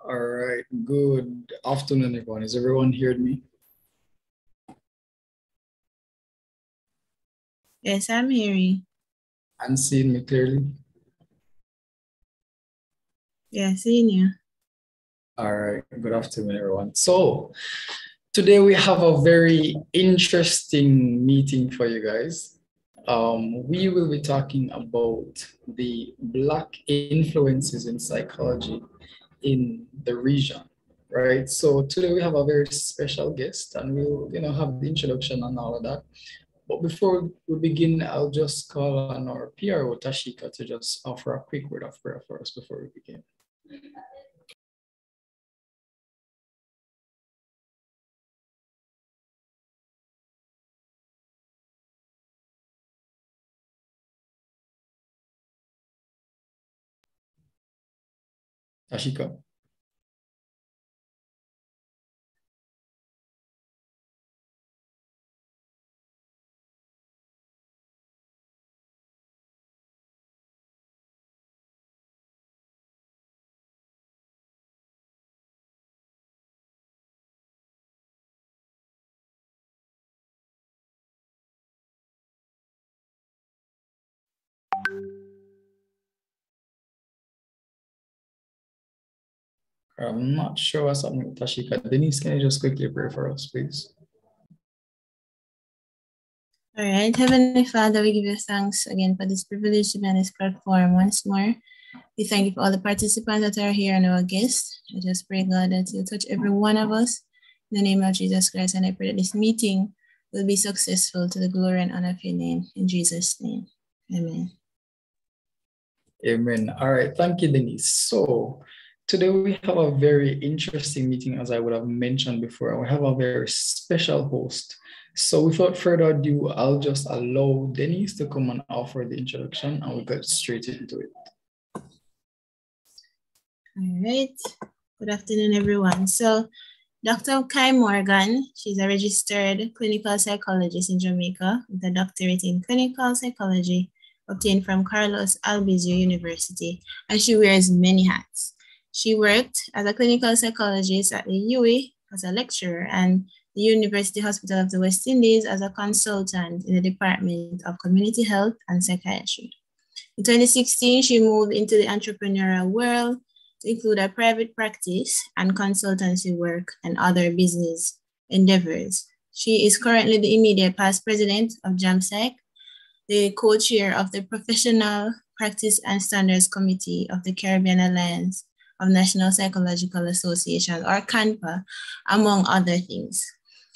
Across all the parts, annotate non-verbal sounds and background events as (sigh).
All right. Good afternoon, everyone. Is everyone hearing me? Yes, I'm hearing. And seeing me clearly? Yeah, seeing you. All right. Good afternoon, everyone. So today we have a very interesting meeting for you guys. Um, we will be talking about the Black influences in psychology in the region, right? So today we have a very special guest and we'll, you know, have the introduction and all of that. But before we begin, I'll just call on our PRO, Tashika, to just offer a quick word of prayer for us before we begin. Tashika. I'm not sure what's happening with Tashika. Denise, can you just quickly pray for us, please? All right. Heavenly Father, we give you thanks again for this privilege to be on this platform once more. We thank you for all the participants that are here and our guests. I just pray, God, that you touch every one of us in the name of Jesus Christ. And I pray that this meeting will be successful to the glory and honor of your name. In Jesus' name, amen. Amen. All right. Thank you, Denise. So, Today we have a very interesting meeting, as I would have mentioned before. We have a very special host. So without further ado, I'll just allow Denise to come and offer the introduction and we'll get straight into it. All right. Good afternoon, everyone. So Dr. Kai Morgan, she's a registered clinical psychologist in Jamaica with a doctorate in clinical psychology obtained from Carlos Albizu University, and she wears many hats. She worked as a clinical psychologist at the UWI as a lecturer and the University Hospital of the West Indies as a consultant in the Department of Community Health and Psychiatry. In 2016, she moved into the entrepreneurial world to include a private practice and consultancy work and other business endeavors. She is currently the immediate past president of JAMSEC, the co-chair of the Professional Practice and Standards Committee of the Caribbean Alliance of National Psychological Association, or CANPA, among other things.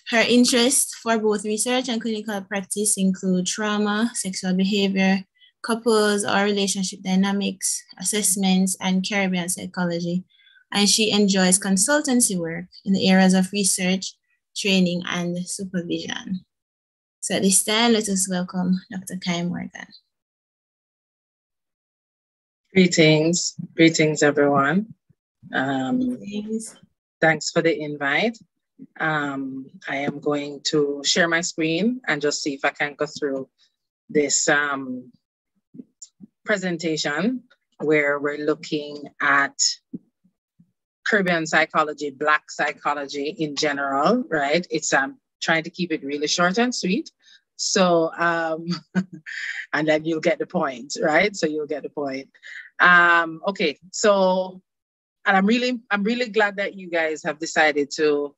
Her interests for both research and clinical practice include trauma, sexual behavior, couples or relationship dynamics, assessments, and Caribbean psychology. And she enjoys consultancy work in the areas of research, training, and supervision. So at this time, let us welcome Dr. Kai Morgan. Greetings, greetings, everyone. Um, thanks for the invite. Um, I am going to share my screen and just see if I can go through this um, presentation where we're looking at Caribbean psychology, Black psychology in general, right? It's um, trying to keep it really short and sweet. So, um, (laughs) and then you'll get the point, right? So you'll get the point. Um, okay, so, and I'm really, I'm really glad that you guys have decided to,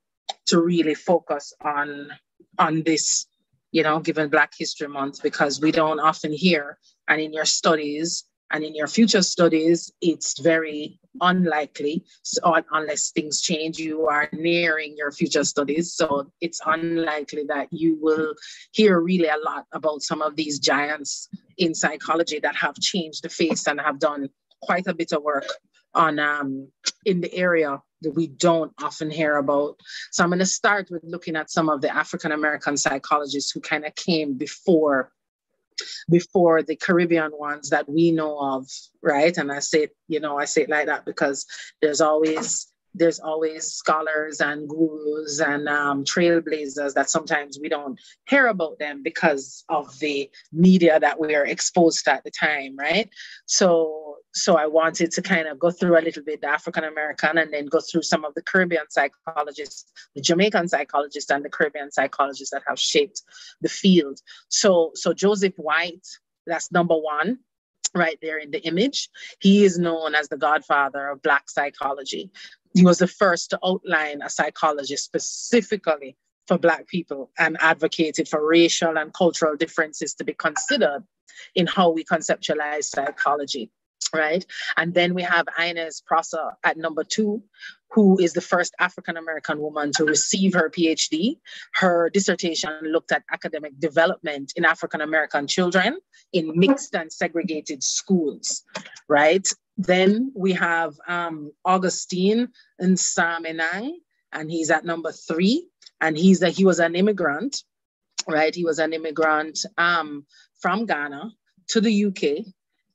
to really focus on, on this, you know, given Black History Month, because we don't often hear, and in your studies, and in your future studies, it's very unlikely, so unless things change, you are nearing your future studies. So it's unlikely that you will hear really a lot about some of these giants in psychology that have changed the face and have done quite a bit of work on um, in the area that we don't often hear about. So I'm going to start with looking at some of the African American psychologists who kind of came before before the Caribbean ones that we know of, right? And I say, you know, I say it like that because there's always there's always scholars and gurus and um, trailblazers that sometimes we don't hear about them because of the media that we are exposed to at the time, right? So so I wanted to kind of go through a little bit the African American and then go through some of the Caribbean psychologists, the Jamaican psychologists and the Caribbean psychologists that have shaped the field. So, so Joseph White, that's number one right there in the image. He is known as the godfather of Black psychology. He was the first to outline a psychologist specifically for Black people and advocated for racial and cultural differences to be considered in how we conceptualize psychology right? And then we have Inez Prosser at number two, who is the first African American woman to receive her PhD. Her dissertation looked at academic development in African American children in mixed and segregated schools, right? Then we have um, Augustine Nsamenang, and he's at number three, and he's a, he was an immigrant, right? He was an immigrant um, from Ghana to the UK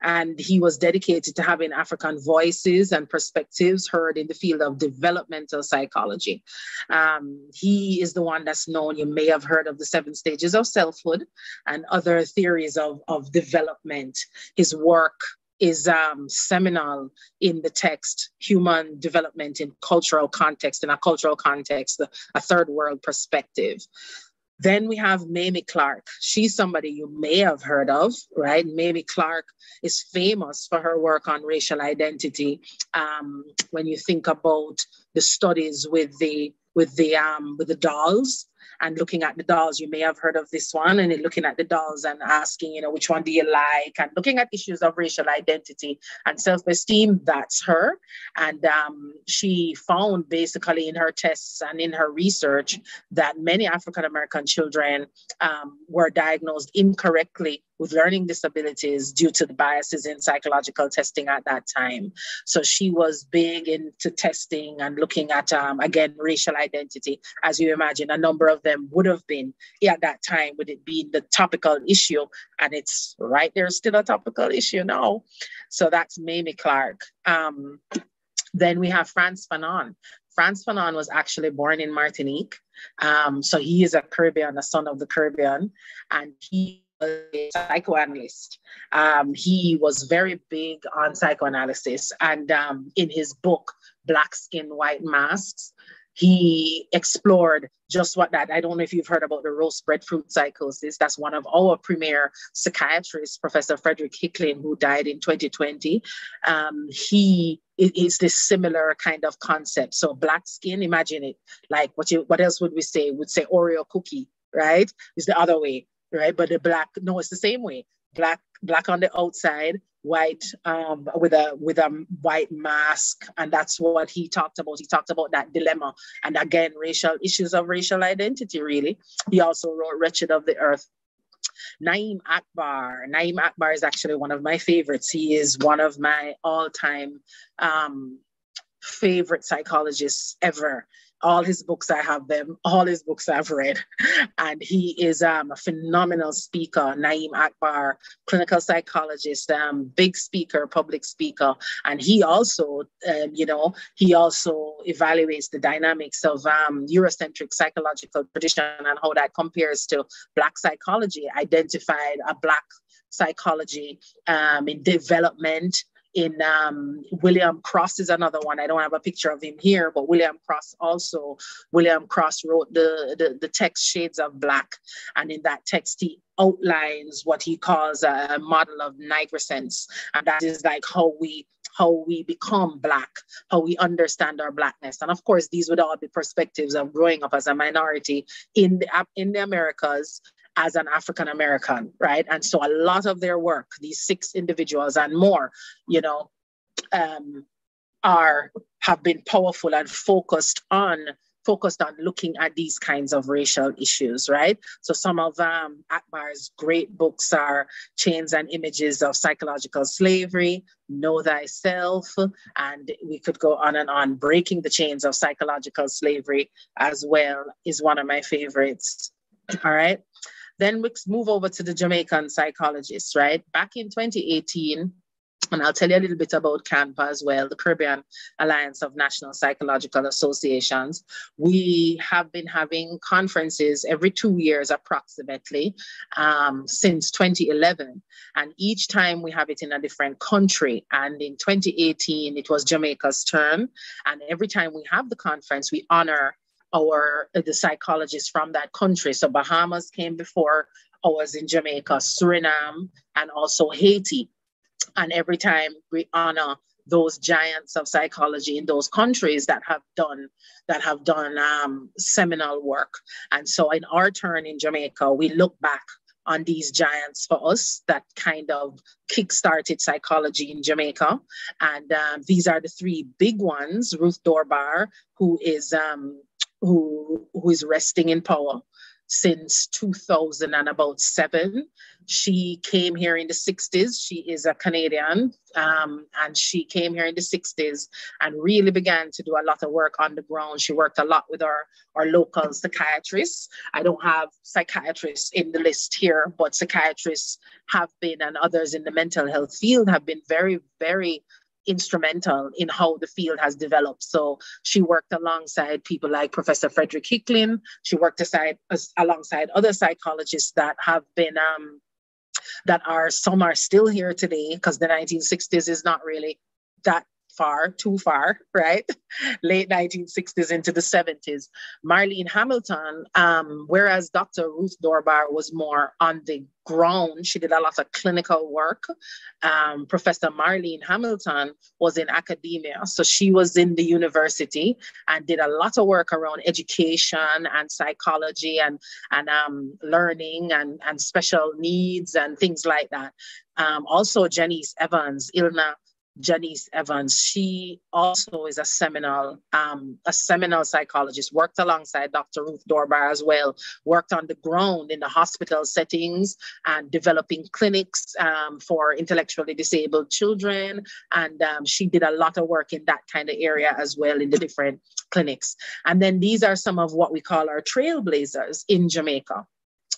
and he was dedicated to having African voices and perspectives heard in the field of developmental psychology. Um, he is the one that's known, you may have heard of the seven stages of selfhood and other theories of, of development. His work is um, seminal in the text human development in cultural context in a cultural context a third world perspective then we have Mamie Clark. She's somebody you may have heard of, right? Mamie Clark is famous for her work on racial identity. Um, when you think about the studies with the with the um, with the dolls, and looking at the dolls. You may have heard of this one, and looking at the dolls and asking, you know, which one do you like, and looking at issues of racial identity and self esteem. That's her. And um, she found basically in her tests and in her research that many African American children um, were diagnosed incorrectly with learning disabilities due to the biases in psychological testing at that time. So she was big into testing and looking at, um, again, racial identity. As you imagine, a number of them would have been at that time, would it be the topical issue? And it's right there, still a topical issue now. So that's Mamie Clark. Um, then we have Frantz Fanon. Frantz Fanon was actually born in Martinique. Um, so he is a Caribbean, a son of the Caribbean, and he a psychoanalyst. Um, he was very big on psychoanalysis, and um, in his book Black Skin, White Masks, he explored just what that. I don't know if you've heard about the roast breadfruit psychosis. That's one of our premier psychiatrists, Professor Frederick Hickling, who died in 2020. Um, he is this similar kind of concept. So black skin, imagine it like what you what else would we say? Would say Oreo cookie, right? Is the other way right? But the black, no, it's the same way. Black, black on the outside, white um, with a with a white mask, and that's what he talked about. He talked about that dilemma, and again, racial issues of racial identity. Really, he also wrote "Wretched of the Earth." Na'im Akbar. Na'im Akbar is actually one of my favorites. He is one of my all-time um, favorite psychologists ever all his books i have them all his books i've read. And he is um, a phenomenal speaker na'im akbar clinical psychologist um, big speaker public speaker. And he also um, you know he also evaluates the dynamics of um, eurocentric psychological tradition and how that compares to black psychology identified a black psychology um, in development in um, William Cross is another one. I don't have a picture of him here, but William Cross also, William Cross wrote the, the, the text Shades of Black. And in that text, he outlines what he calls a model of nigrescence. And that is like how we how we become black, how we understand our blackness. And of course, these would all be perspectives of growing up as a minority in the in the Americas as an African American, right? And so a lot of their work, these six individuals and more, you know, um, are have been powerful and focused on focused on looking at these kinds of racial issues, right? So some of um, Akbar's great books are Chains and Images of Psychological Slavery, Know Thyself, and we could go on and on. Breaking the Chains of Psychological Slavery as well is one of my favorites. All right. Then we move over to the Jamaican psychologists, right? Back in 2018, and I'll tell you a little bit about CANPA as well, the Caribbean Alliance of National Psychological Associations. We have been having conferences every two years approximately um, since 2011. And each time we have it in a different country. And in 2018, it was Jamaica's turn. And every time we have the conference, we honor our the psychologists from that country. So Bahamas came before I was in Jamaica, Suriname, and also Haiti. And every time we honor those giants of psychology in those countries that have done that have done um, seminal work. And so in our turn in Jamaica, we look back on these giants for us that kind of kick-started psychology in Jamaica. And um, these are the three big ones, Ruth Doorbar, who is um, who, who is resting in power since 2000 and about seven. She came here in the 60s. She is a Canadian um, and she came here in the 60s and really began to do a lot of work on the ground. She worked a lot with our, our local psychiatrists. I don't have psychiatrists in the list here, but psychiatrists have been and others in the mental health field have been very, very instrumental in how the field has developed. So she worked alongside people like Professor Frederick Hickling. She worked aside, alongside other psychologists that have been um, that are some are still here today because the 1960s is not really that far, too far, right? (laughs) Late 1960s into the 70s. Marlene Hamilton, um, whereas Dr. Ruth Doorbar was more on the ground, she did a lot of clinical work. Um, Professor Marlene Hamilton was in academia, so she was in the university and did a lot of work around education and psychology and, and um, learning and, and special needs and things like that. Um, also, Janice Evans, Ilna Janice Evans. She also is a seminal, um, a seminal psychologist, worked alongside Dr. Ruth Doorbar as well, worked on the ground in the hospital settings and developing clinics um, for intellectually disabled children. And um, she did a lot of work in that kind of area as well in the different clinics. And then these are some of what we call our trailblazers in Jamaica,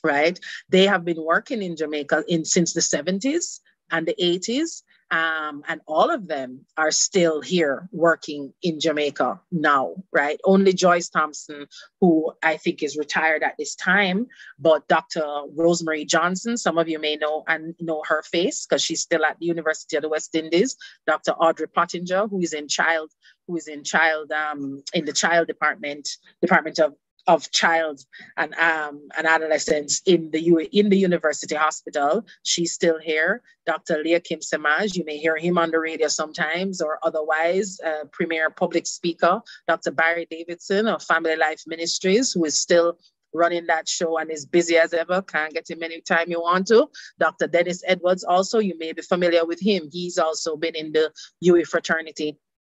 right? They have been working in Jamaica in since the 70s and the 80s um, and all of them are still here working in Jamaica now, right? Only Joyce Thompson, who I think is retired at this time, but Dr. Rosemary Johnson, some of you may know and know her face because she's still at the University of the West Indies. Dr. Audrey Pottinger, who is in child, who is in child um, in the child department, Department of of child and um, and adolescents in the U in the university hospital. She's still here. Dr. Leachim Semaj, you may hear him on the radio sometimes or otherwise, uh, premier public speaker. Dr. Barry Davidson of Family Life Ministries, who is still running that show and is busy as ever. Can't get him anytime you want to. Dr. Dennis Edwards, also, you may be familiar with him. He's also been in the UE fraternity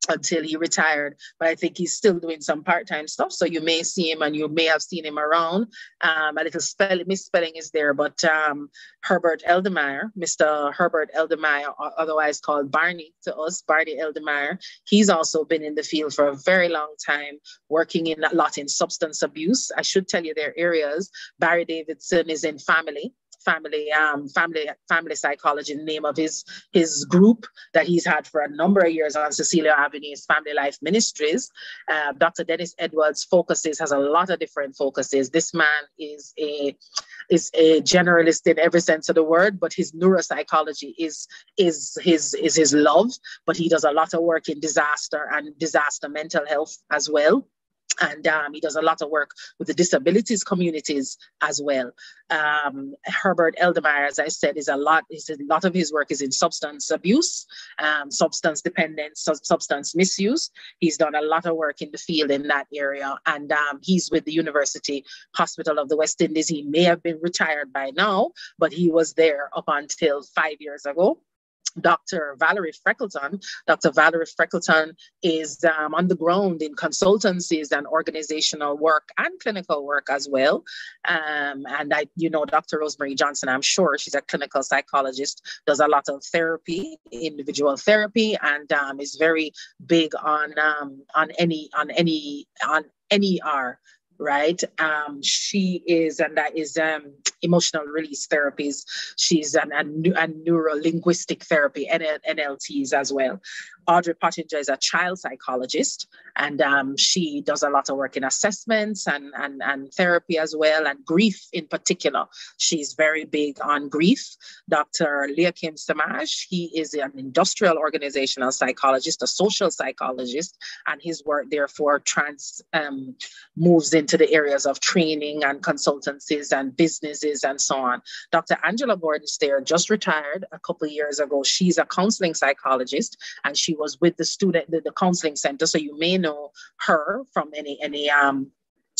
until he retired. But I think he's still doing some part-time stuff. So you may see him and you may have seen him around. Um, a little spell misspelling is there, but um, Herbert Eldemire, Mr. Herbert Eldemire, otherwise called Barney to us, Barney Eldemire, he's also been in the field for a very long time, working in a lot in substance abuse. I should tell you their areas. Barry Davidson is in family family um, family family psychology, the name of his his group that he's had for a number of years on Cecilia Avenue's Family Life Ministries. Uh, Dr. Dennis Edwards focuses has a lot of different focuses. This man is a is a generalist in every sense of the word, but his neuropsychology is is his is his love. But he does a lot of work in disaster and disaster mental health as well and um, he does a lot of work with the disabilities communities as well. Um, Herbert Eldemire, as I said, is a lot. Is a lot of his work is in substance abuse, um, substance dependence, substance misuse. He's done a lot of work in the field in that area, and um, he's with the University Hospital of the West Indies. He may have been retired by now, but he was there up until five years ago. Dr. Valerie Freckleton. Dr. Valerie Freckleton is um, on the ground in consultancies and organizational work and clinical work as well. Um, and I, you know, Dr. Rosemary Johnson, I'm sure she's a clinical psychologist, does a lot of therapy, individual therapy, and um, is very big on um, on any on any on any NER right? Um, she is, and that is um, emotional release therapies. She's an, a, a neuro linguistic therapy, NL, NLTs as well. Audrey Pottinger is a child psychologist, and um, she does a lot of work in assessments and, and, and therapy as well, and grief in particular. She's very big on grief. Dr. Leachim Semaj, he is an industrial organizational psychologist, a social psychologist, and his work therefore trans um, moves into the areas of training and consultancies and businesses and so on. Dr. Angela Gordon Stair just retired a couple years ago. She's a counseling psychologist, and she was with the student, the, the counseling center. So you may know her from any any um,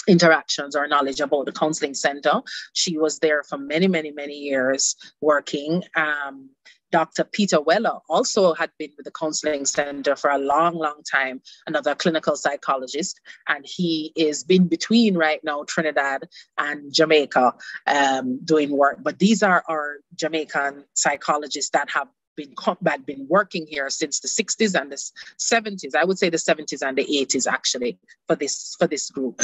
interactions or knowledge about the counseling center. She was there for many, many, many years working. Um, Dr. Peter Weller also had been with the counseling center for a long, long time, another clinical psychologist, and he is been between right now Trinidad and Jamaica um, doing work. But these are our Jamaican psychologists that have been had been working here since the 60s and the 70s. I would say the 70s and the 80s actually for this for this group.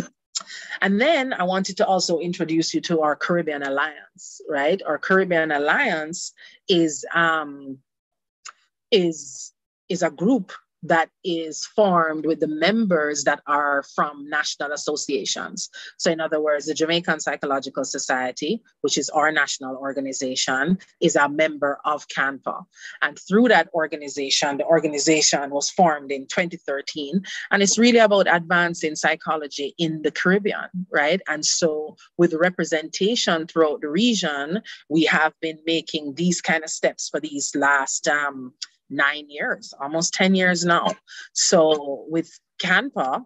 And then I wanted to also introduce you to our Caribbean Alliance, right? Our Caribbean Alliance is um, is is a group that is formed with the members that are from national associations. So, in other words, the Jamaican Psychological Society, which is our national organization, is a member of CANPA. And through that organization, the organization was formed in 2013, and it's really about advancing psychology in the Caribbean, right? And so, with representation throughout the region, we have been making these kind of steps for these last um, nine years, almost 10 years now. So with CANPA,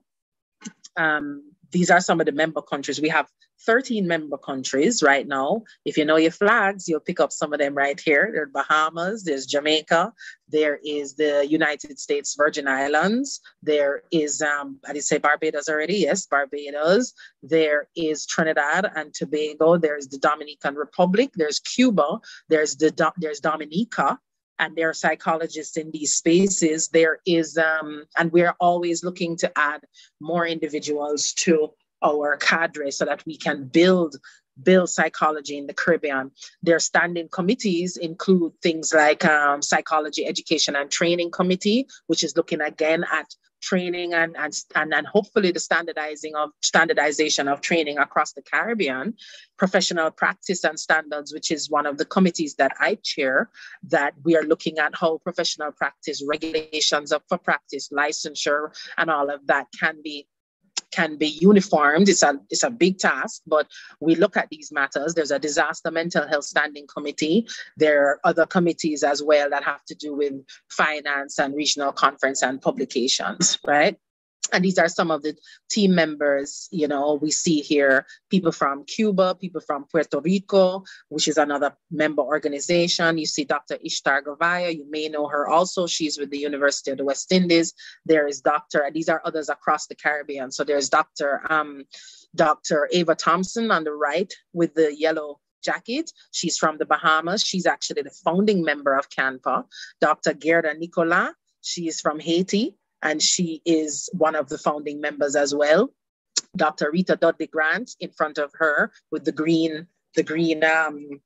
um, these are some of the member countries. We have 13 member countries right now. If you know your flags, you'll pick up some of them right here. There's Bahamas, there's Jamaica, there is the United States Virgin Islands, there is, um, I did say Barbados already? Yes, Barbados. There is Trinidad and Tobago, there's the Dominican Republic, there's Cuba, there's the there's Dominica, and there are psychologists in these spaces. There is, um, and we're always looking to add more individuals to our cadre so that we can build build psychology in the Caribbean. Their standing committees include things like um, Psychology Education and Training Committee, which is looking again at training and, and, and, and hopefully the standardizing of standardization of training across the Caribbean, professional practice and standards, which is one of the committees that I chair, that we are looking at how professional practice regulations of for practice, licensure, and all of that can be can be uniformed. It's a, it's a big task, but we look at these matters. There's a disaster mental health standing committee. There are other committees as well that have to do with finance and regional conference and publications, right? And these are some of the team members you know we see here people from cuba people from puerto rico which is another member organization you see dr ishtar govia you may know her also she's with the university of the west indies there is dr these are others across the caribbean so there's dr um, dr ava thompson on the right with the yellow jacket. She's from the Bahamas. She's actually the founding member of CANPA. Dr. Guerda Nicolas, she is from Haiti and she is one of the founding members as well. Dr. Rita Dudley Grant in front of her with the green, the green um,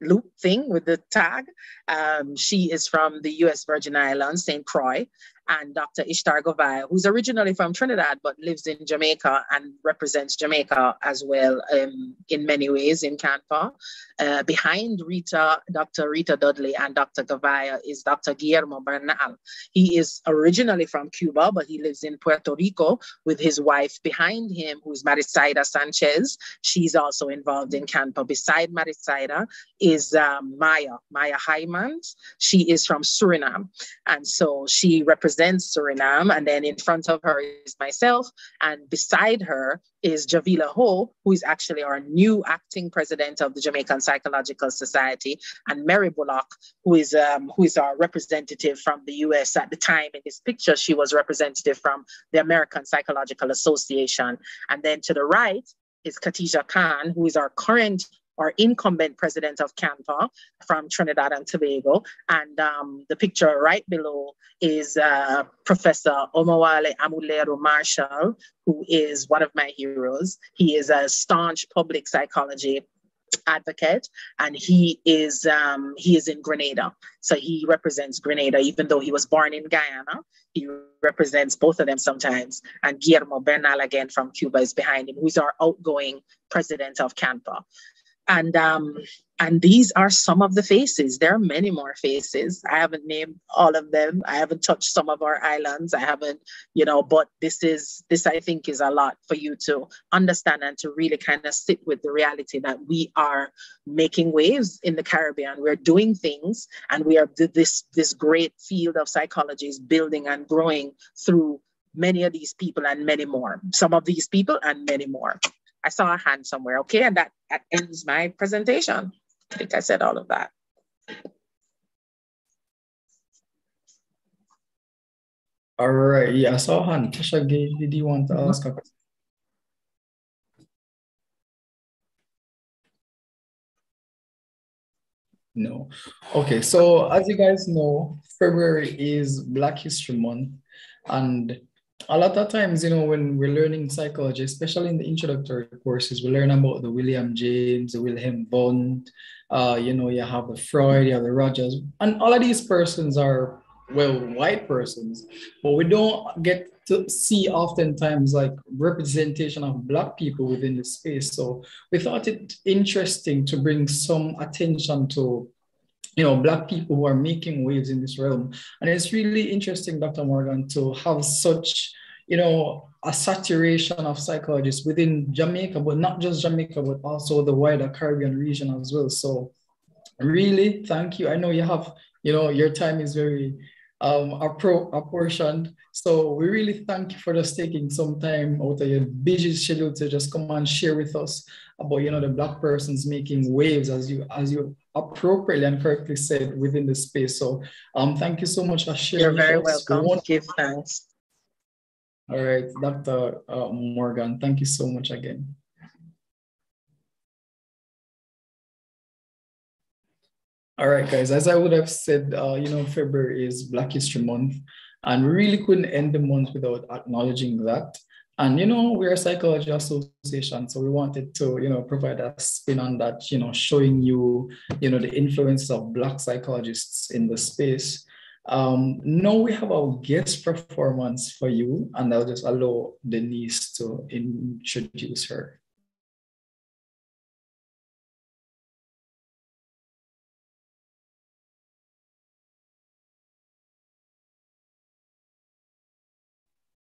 loop thing with the tag. Um, she is from the US Virgin Islands, St. Croix and Dr. Ishtar Govia, who's originally from Trinidad but lives in Jamaica and represents Jamaica as well um, in many ways in CANPA. Uh, behind Rita, Dr. Rita Dudley and Dr. Govia is Dr. Guillermo Bernal. He is originally from Cuba, but he lives in Puerto Rico with his wife behind him, who's Marizaida Sanchez. She's also involved in CANPA. Beside Marizaida is um, Maya, Maya Hymans. She is from Suriname. And so she represents represents Suriname. And then in front of her is myself. And beside her is Javila Ho, who is actually our new acting president of the Jamaican Psychological Society, and Merry Bullock, who is um, who is our representative from the US at the time. In this picture, she was representative from the American Psychological Association. And then to the right is Katija Khan, who is our current or incumbent president of CANPA from Trinidad and Tobago. And um, the picture right below is uh, Professor Omowale Amuleru Marshall, who is one of my heroes. He is a staunch public psychology advocate and he is um, he is in Grenada. So he represents Grenada, even though he was born in Guyana. He represents both of them sometimes. And Guillermo Bernal again from Cuba is behind him, who's our outgoing president of CANPA. And um, and these are some of the faces. There are many more faces. I haven't named all of them. I haven't touched some of our islands. I haven't, you know, but this is this I think is a lot for you to understand and to really kind of sit with the reality that we are making waves in the Caribbean. We're doing things and we are this this great field of psychology is building and growing through many of these people and many more. Some of these people and many more. I saw a hand somewhere. Okay, and that, that ends my presentation. I think I said all of that. All right. Yeah, I saw a hand. Tasha, did you want to mm-hmm. ask a question? No. Okay, so as you guys know, February is Black History Month. And a lot of times, you know, when we're learning psychology, especially in the introductory courses, we learn about the William James, the Wilhelm Wundt, uh, you know, you have the Freud, you have the Rogers, and all of these persons are, well, white persons, but we don't get to see oftentimes like representation of Black people within the space. So we thought it interesting to bring some attention to you know, black people who are making waves in this realm. And it's really interesting, Dr. Morgan, to have such, you know, a saturation of psychologists within Jamaica, but not just Jamaica, but also the wider Caribbean region as well. So really, thank you. I know you have, you know, your time is very um, apportioned. So we really thank you for just taking some time out of your busy schedule to just come and share with us about, you know, the black persons making waves as you as you appropriately and correctly said within the space. So um, thank you so much for sharing. You're very welcome. We Give thanks. All right, Dr. Uh, Morgan, thank you so much again. All right, guys, as I would have said, uh, you know, February is Black History Month, and we really couldn't end the month without acknowledging that. And, you know, we're a psychology association, so we wanted to, you know, provide a spin on that, you know, showing you, you know, the influence of Black psychologists in the space. Um, now we have our guest performance for you, and I'll just allow Denise to introduce her.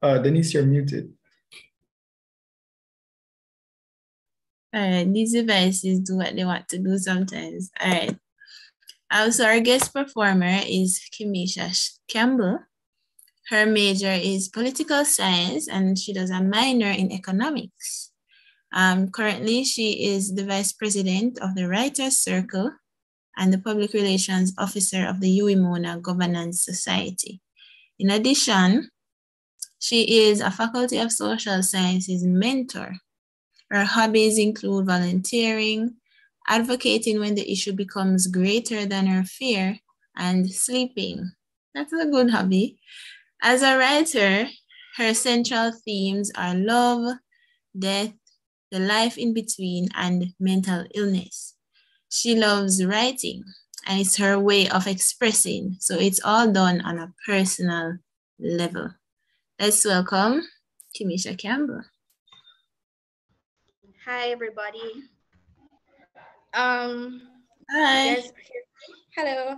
Uh, Denise, you're muted. All right, these devices do what they want to do sometimes. All right. Also, our guest performer is Kimisha Campbell. Her major is political science and she does a minor in economics. Um, currently, she is the vice president of the Writers Circle and the public relations officer of the UWIMONA Governance Society. In addition, she is a Faculty of Social Sciences mentor. Her hobbies include volunteering, advocating when the issue becomes greater than her fear, and sleeping. That's a good hobby. As a writer, her central themes are love, death, the life in between, and mental illness. She loves writing, and it's her way of expressing, so it's all done on a personal level. Let's welcome Kimisha Campbell. Hi, everybody. Um, Hi. Yes, hello. All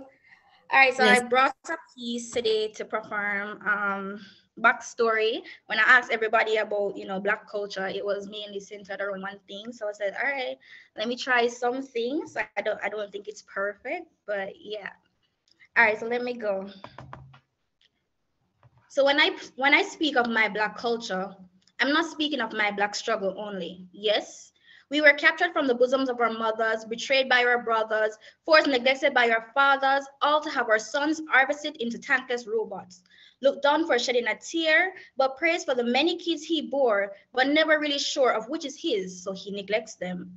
right, so yes. I brought a piece today to perform um, backstory. When I asked everybody about, you know, Black culture, it was mainly centered around one thing. So I said, all right, let me try some things. I don't, I don't think it's perfect, but yeah. All right, so let me go. So when I when I speak of my Black culture, I'm not speaking of my Black struggle only. Yes, we were captured from the bosoms of our mothers, betrayed by our brothers, forced neglected by our fathers, all to have our sons harvested into tankless robots. Looked down for shedding a tear, but praised for the many kids he bore, but never really sure of which is his, so he neglects them.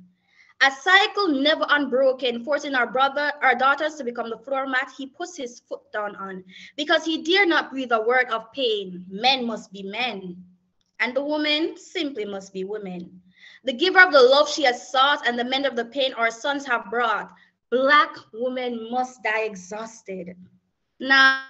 A cycle never unbroken, forcing our brother, our daughters to become the floor mat he puts his foot down on, because he dare not breathe a word of pain. Men must be men, and the woman simply must be women. The giver of the love she has sought, and the mender of the pain our sons have brought. Black women must die exhausted. Now,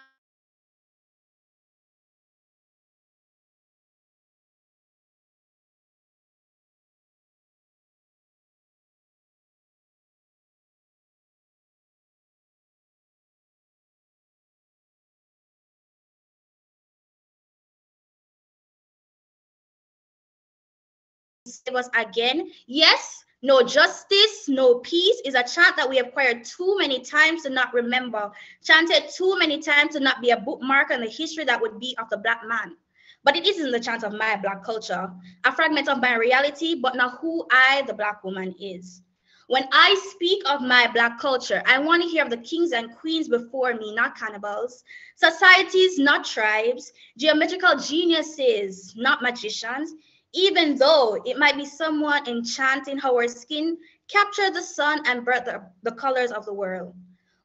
save us again. Yes, no justice, no peace is a chant that we have acquired too many times to not remember, chanted too many times to not be a bookmark on the history that would be of the Black man. But it isn't the chant of my Black culture, a fragment of my reality, but not who I, the Black woman, is. When I speak of my Black culture, I want to hear of the kings and queens before me, not cannibals, societies, not tribes, geometrical geniuses, not magicians, even though it might be somewhat enchanting how our skin capture the sun and birth the, the colors of the world.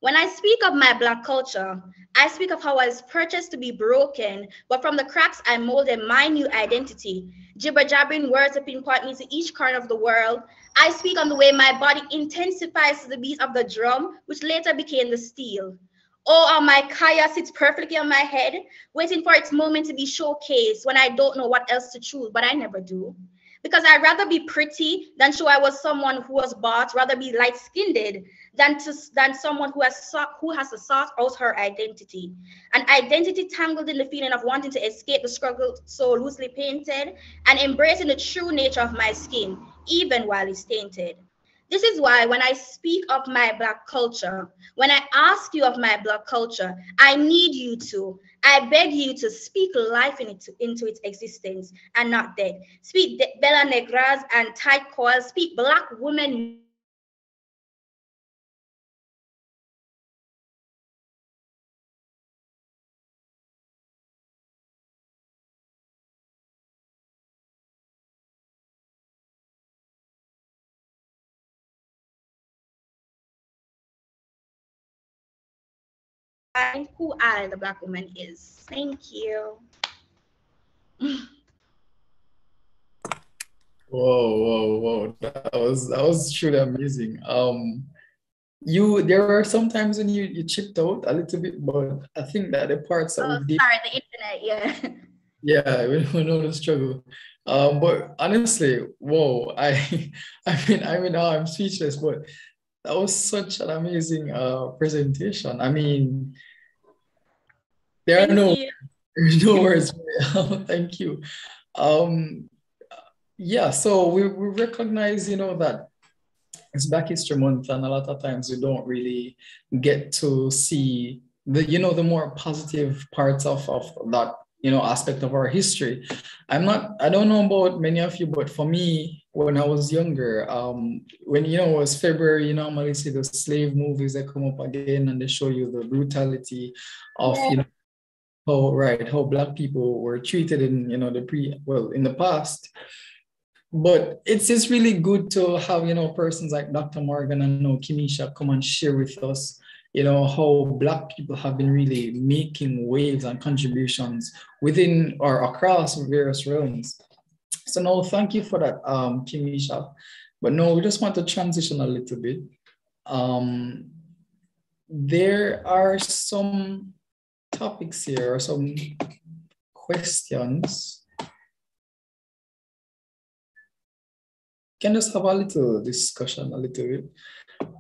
When I speak of my Black culture, I speak of how I was purchased to be broken, but from the cracks I molded my new identity, jibber jabbering words to pinpoint me to each corner of the world. I speak on the way my body intensifies to the beat of the drum, which later became the steel. Oh, uh, my kaya sits perfectly on my head, waiting for its moment to be showcased when I don't know what else to choose, but I never do. Because I'd rather be pretty than show I was someone who was bought, rather be light-skinned than to than someone who has sought, who has sort out her identity. An identity tangled in the feeling of wanting to escape the struggle so loosely painted and embracing the true nature of my skin, even while it's tainted. This is why when I speak of my Black culture, when I ask you of my Black culture, I need you to, I beg you to speak life in it, into its existence and not death. Speak Bella Negras and tight coils, speak Black women who I, the Black woman, is. Thank you. Whoa, whoa, whoa! That was that was truly amazing. Um, you there were sometimes when you you chipped out a little bit, but I think that the parts that oh, we did. Sorry, the internet. Yeah. (laughs) Yeah, (laughs) we know the struggle. Um, but honestly, whoa! I, (laughs) I mean, I mean, I'm speechless. But that was such an amazing uh presentation. I mean, there Thank (laughs) are no there's no words. (laughs) Thank you. Um, yeah, so we, we recognize, you know, that it's Black History Month, and a lot of times we don't really get to see the, you know, the more positive parts of, of that, you know, aspect of our history. I'm not, I don't know about many of you, but for me, when I was younger, um, when you know it was February, you normally see the slave movies that come up again and they show you the brutality of yeah. you know how right. How black people were treated in you know the pre well in the past. But it's just really good to have you know persons like dr morgan and you know, kimisha come and share with us you know how black people have been really making waves and contributions within or across various realms. So no thank you for that um kimisha. But no we just want to transition a little bit. Um there are some topics here, some questions. Can just have a little discussion, a little bit.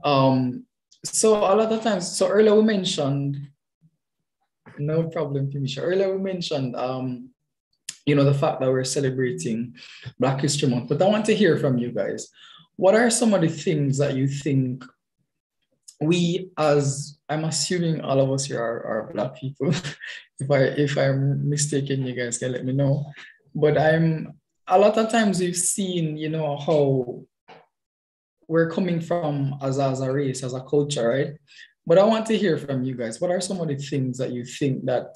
Um, so a lot of times, so earlier we mentioned, no problem, Kimisha. Earlier we mentioned, um, you know, the fact that we're celebrating Black History Month, but I want to hear from you guys. What are some of the things that you think we as I'm assuming all of us here are, are black people. (laughs) if I if I'm mistaken, you guys can let me know. But I'm a lot of times we've seen, you know, how we're coming from as, as a race, as a culture, right? But I want to hear from you guys. What are some of the things that you think that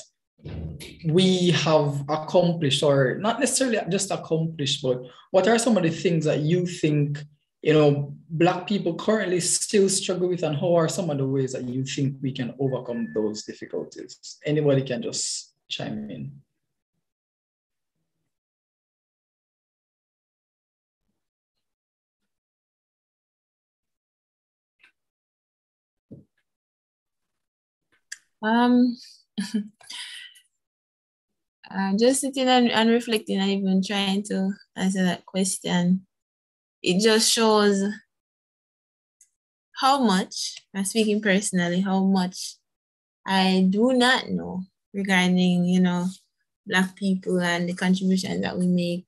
we have accomplished, or not necessarily just accomplished, but what are some of the things that you think you know, Black people currently still struggle with, and how are some of the ways that you think we can overcome those difficulties? Anybody can just chime in. Um, (laughs) I'm just sitting and, and reflecting and even trying to answer that question. It just shows how much, I'm speaking personally, how much I do not know regarding, you know, Black people and the contributions that we make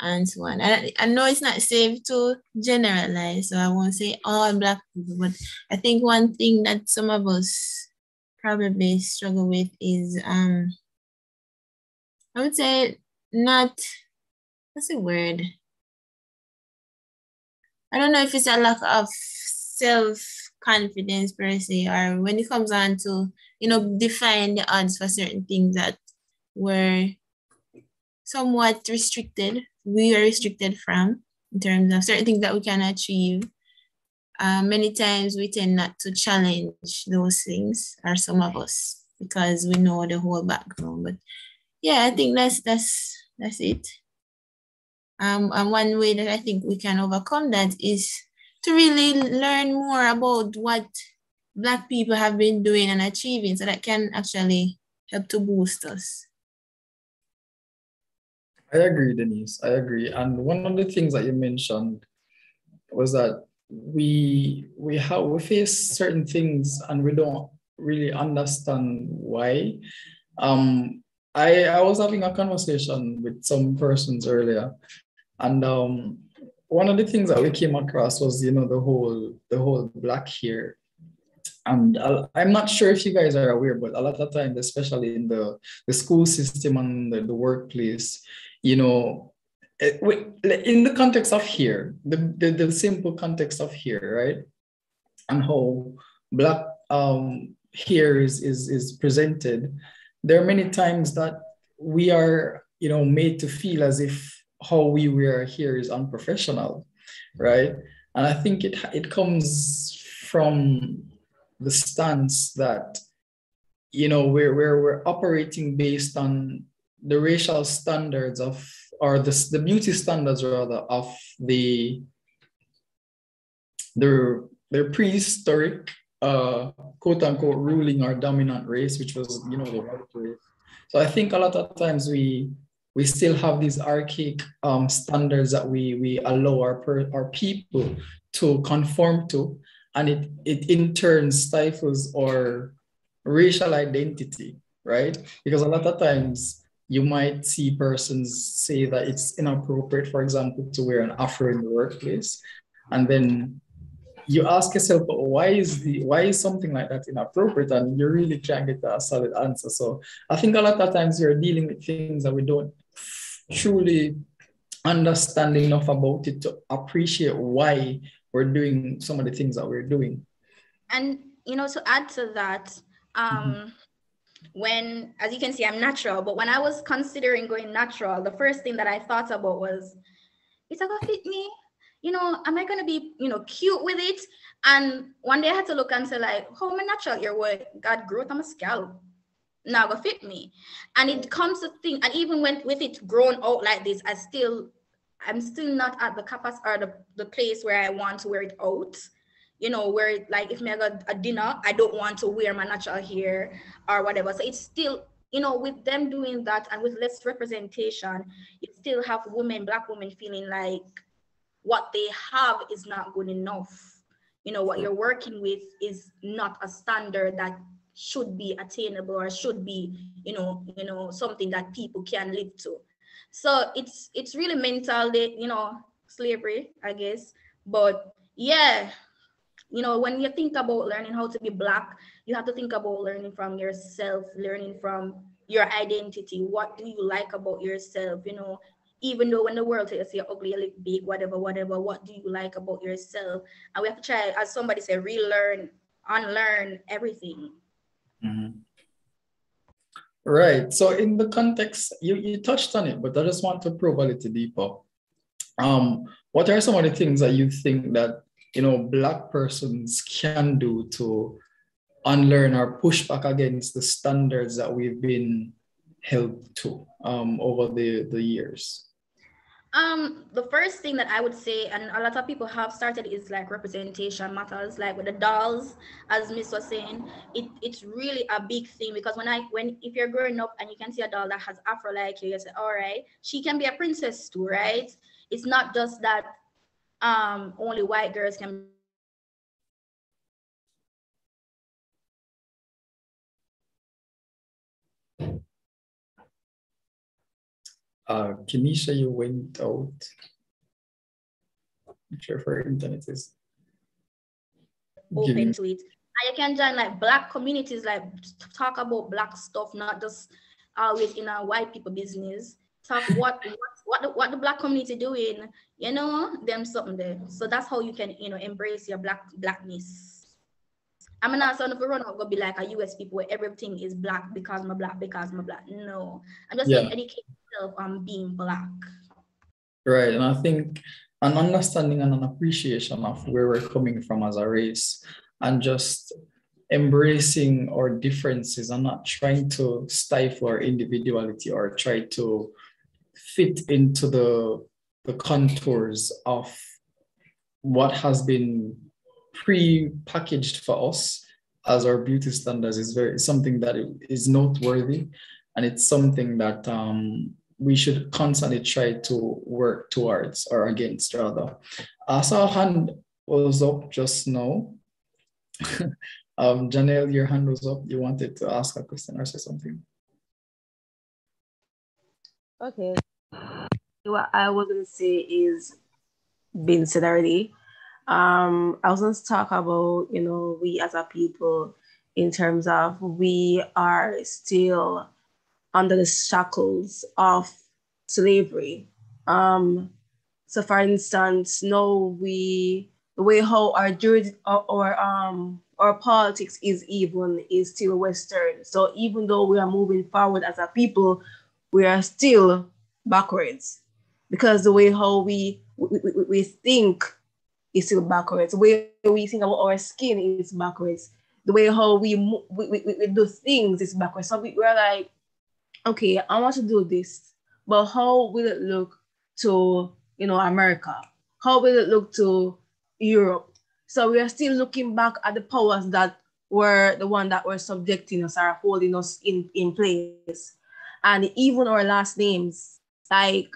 and so on. I, I know it's not safe to generalize, so I won't say all Black people, but I think one thing that some of us probably struggle with is um I would say not what's the word? I don't know if it's a lack of self-confidence per se, or when it comes on to, you know, define the odds for certain things that were somewhat restricted, we are restricted from in terms of certain things that we can achieve uh, many times we tend not to challenge those things, or some of us, because we know the whole background. But yeah, I think that's that's that's it. Um, and one way that I think we can overcome that is to really learn more about what Black people have been doing and achieving, so that can actually help to boost us. I agree, Denise. I agree. And one of the things that you mentioned was that we we have we face certain things and we don't really understand why. Um, I I was having a conversation with some persons earlier, and um, one of the things that we came across was you know the whole the whole black hair and I'm not sure if you guys are aware, but a lot of times, especially in the, the school system and the, the workplace, you know, Eh, in the context of here, the, the, the simple context of here, right? And how black um, here is, is, is presented, there are many times that we are, you know, made to feel as if how we were here is unprofessional, right? And I think it, it comes from the stance that, you know, we're, we're, we're operating based on the racial standards of or the, the beauty standards rather of the their their prehistoric uh, quote unquote ruling our dominant race, which was you know the white race. So I think a lot of times we we still have these archaic um, standards that we we allow our per, our people to conform to, and it it in turn stifles our racial identity, right? Because a lot of times you might see persons say that it's inappropriate, for example, to wear an afro in the workplace. And then you ask yourself, why is the why is something like that inappropriate? And you really can't get a solid answer. So I think a lot of times you're dealing with things that we don't truly understand enough about it to appreciate why we're doing some of the things that we're doing. And you know, to add to that, um, mm-hmm when, as you can see, I'm natural, but when I was considering going natural, the first thing that I thought about was, is it gonna fit me? You know, am I gonna be, you know, cute with it? And one day I had to look and say, like, how am I natural here? What God growth on my scalp now gonna fit me. And it comes to think, and even when with it grown out like this, I still, I'm still not at the capacity or the, the place where I want to wear it out you know, where like if me I got a dinner, I don't want to wear my natural hair or whatever. So it's still, you know, with them doing that and with less representation, you still have women, black women feeling like what they have is not good enough. You know, what you're working with is not a standard that should be attainable or should be, you know, you know, something that people can live to. So it's it's really mental, you know, slavery, I guess. But yeah, you know, when you think about learning how to be black, you have to think about learning from yourself, learning from your identity. What do you like about yourself? You know, even though when the world tells you you're ugly, you look big, whatever, whatever, what do you like about yourself? And we have to try, as somebody said, relearn, unlearn everything. Mm-hmm. Right. So in the context, you, you touched on it, but I just want to probe a little deeper. Um, what are some of the things that you think that you know black persons can do to unlearn or push back against the standards that we've been held to um, over the, the years? Um, the first thing that I would say, and a lot of people have started, is like representation matters. Like with the dolls, as Miss was saying, it, it's really a big thing because when I when if you're growing up and you can see a doll that has afro like you, you say, all right, she can be a princess too, right? It's not just that um only white girls can Uh, Kenisha, you went out. I'm sure her internet is open to it. And you can join like black communities, like talk about black stuff, not just always in a white people business. Talk (laughs) what what what the, what the black community doing, you know, them something there. So that's how you can, you know, embrace your black blackness. I'm not saying if we run out go be like a US people where everything is black because I'm black because I'm black. No, I'm just yeah. saying educate yourself on being black. Right, and I think an understanding and an appreciation of where we're coming from as a race, and just embracing our differences and not trying to stifle our individuality or try to fit into the the contours of what has been pre-packaged for us as our beauty standards is very something that is noteworthy and it's something that um, we should constantly try to work towards or against rather. I saw a hand was up just now. (laughs) um, Janelle, your hand was up. You wanted to ask a question or say something. Okay. What I was to say is being said already. Um, I was to talk about, you know, we as a people in terms of we are still under the shackles of slavery. Um, so for instance, no, we the way how our or, or um our politics is even is still Western. So even though we are moving forward as a people, we are still backwards because the way how we we, we, we think is still backwards. The way we think about our skin is backwards. The way how we we, we, we do things is backwards. So we, we're like, okay, I want to do this, but how will it look to you know America? How will it look to Europe? So we are still looking back at the powers that were the one that were subjecting us or holding us in, in place. And even our last names, like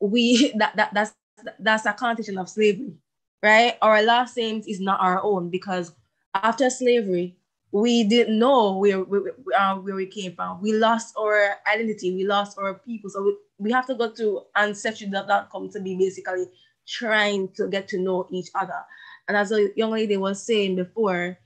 we (laughs) that, that that's that's a connotation of slavery right? Our last names is not our own because after slavery, we didn't know where, uh, where we came from. We lost our identity, we lost our people. So we, we have to go to ancestry.com to be basically trying to get to know each other. And as a young lady was saying before,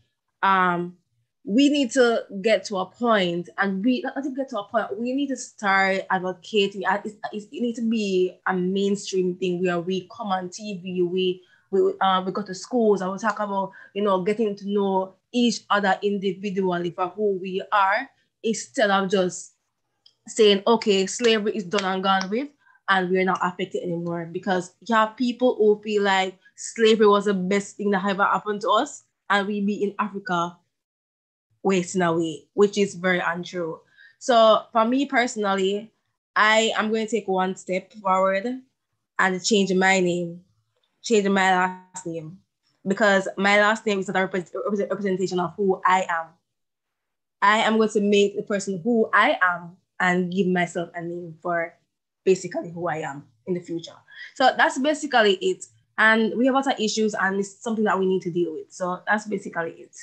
um, we need to get to a point and we not to get to a point we need to start advocating it, it needs to be a mainstream thing where we come on tv we we uh, we go to schools and we talk about you know getting to know each other individually for who we are instead of just saying okay slavery is done and gone with and we're not affected anymore. Because you have people who feel like slavery was the best thing that ever happened to us and we be in africa wasting away which is very untrue. So for me personally i am going to take one step forward and change my name changing my last name because my last name is not a representation of who I am. I am going to make the person who I am and give myself a name for basically who I am in the future. So that's basically it. And we have other issues and it's something that we need to deal with. So that's basically it.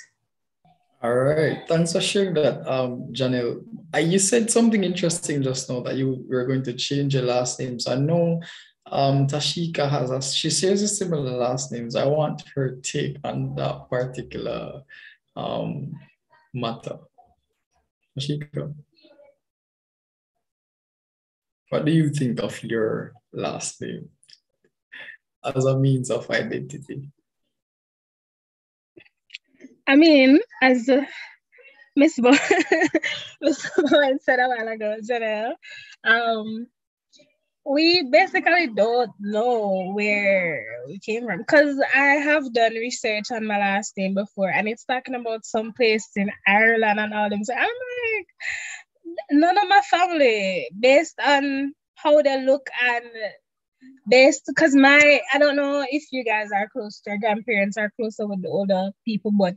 All right. Thanks for sharing that, um, Janelle. Uh, you said something interesting just now that you were going to change your last name. So I know um, Tashika has a, she shares a similar last names. I want her take on that particular um, matter. Tashika, what do you think of your last name as a means of identity? I mean, as uh, Miss Bowen (laughs) said a while ago, Janelle, um, we basically don't know where we came from because I have done research on my last name before and it's talking about some place in Ireland and all them. So I'm like, none of my family, based on how they look and based because my I don't know if you guys are close to your grandparents are closer with the older people, but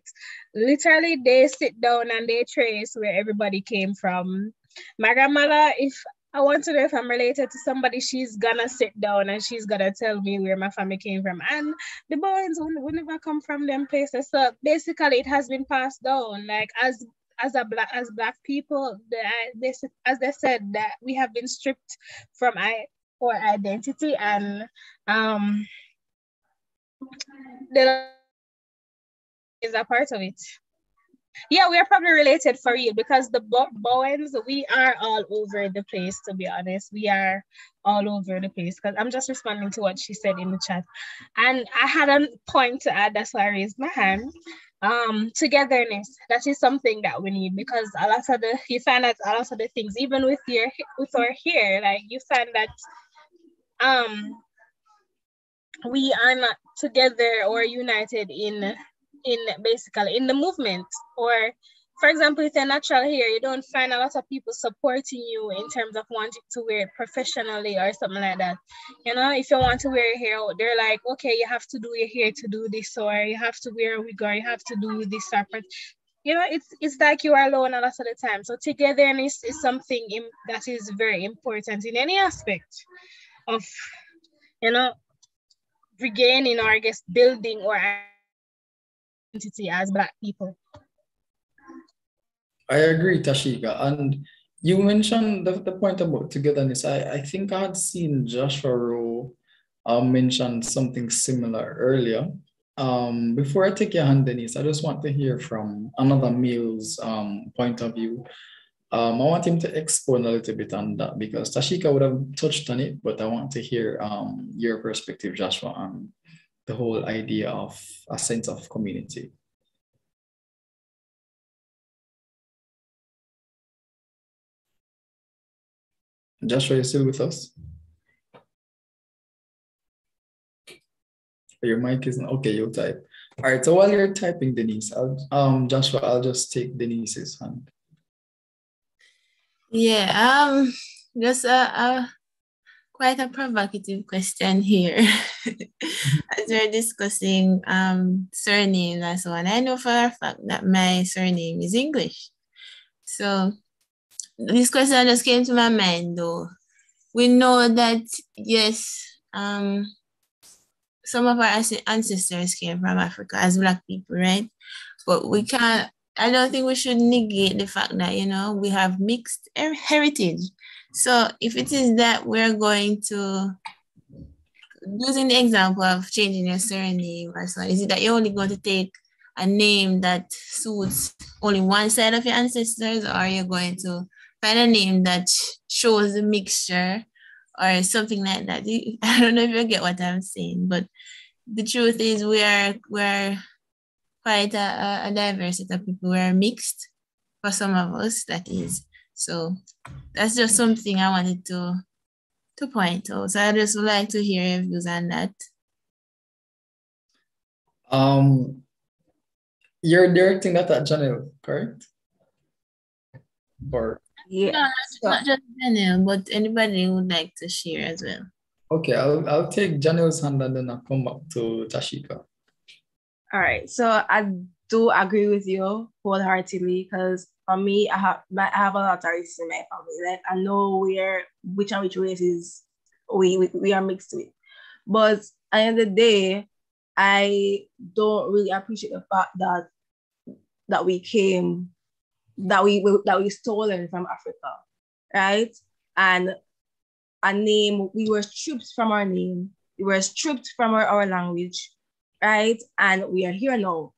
literally they sit down and they trace where everybody came from. My grandmother, if I want to know if I'm related to somebody, she's gonna sit down and she's gonna tell me where my family came from. And the boys will, will never come from them places. So basically it has been passed down. Like as as a black as black people, the, they, as they said that we have been stripped from I identity and um the is a part of it. Yeah, we are probably related for you because the Bowens, we are all over the place, to be honest. We are all over the place because I'm just responding to what she said in the chat. And I had a point to add, that's why I raised my hand. Um, togetherness, that is something that we need because a lot of the, you find that a lot of the things, even with your, with our hair, like you find that um we are not together or united in in basically in the movement. Or for example if you're natural hair you don't find a lot of people supporting you in terms of wanting to wear it professionally or something like that. You know if you want to wear your hair they're like okay you have to do your hair to do this or you have to wear a wig or you have to do this or you know it's it's like you are alone a lot of the time. So togetherness is something in, that is very important in any aspect of you know, regaining or I guess building our identity as Black people. I agree, Tashika. And you mentioned the, the point about togetherness. I, I think I had seen Joshua Rowe uh, mention something similar earlier. Um, before I take your hand, Denise, I just want to hear from another male's um, point of view um, I want him to expound a little bit on that because Tashika would have touched on it, but I want to hear um, your perspective, Joshua, on the whole idea of a sense of community. Joshua, are you still with us? Your mic isn't okay. you'll type. All right. So while you're typing, Denise, I'll, um, Joshua, I'll just take Denise's hand. Yeah, um, just a, a quite a provocative question here. (laughs) As we're discussing um surname and so on, I know for a fact that my surname is English. So this question just came to my mind though. We know that yes, um, some of our ancestors came from Africa as Black people, right? But we can't I don't think we should negate the fact that, you know, we have mixed heritage. So if it is that we're going to, using the example of changing your surname or so, is it that you're only going to take a name that suits only one side of your ancestors, or are you going to find a name that shows the mixture or something like that? (laughs) I don't know if you get what I'm saying, but the truth is we are we're quite a, a set of people. We're mixed for some of us, that is. So that's just something I wanted to to point out. So I just would like to hear your views on that. Um, you're directing that at Janelle, correct? Or yeah, no, not, not just Janelle, but anybody would like to share as well. Okay, I'll I'll take Janelle's hand and then I'll come back to Tashika. All right. So I do agree with you wholeheartedly because for me, I have I have a lot of races in my family. Like I know where which and which races we, we, we are mixed with. But at the end of the day, I don't really appreciate the fact that that we came that we that we stolen from Africa, right? And a name, we were stripped from our name, we were stripped from our, our language, right? And we are here now.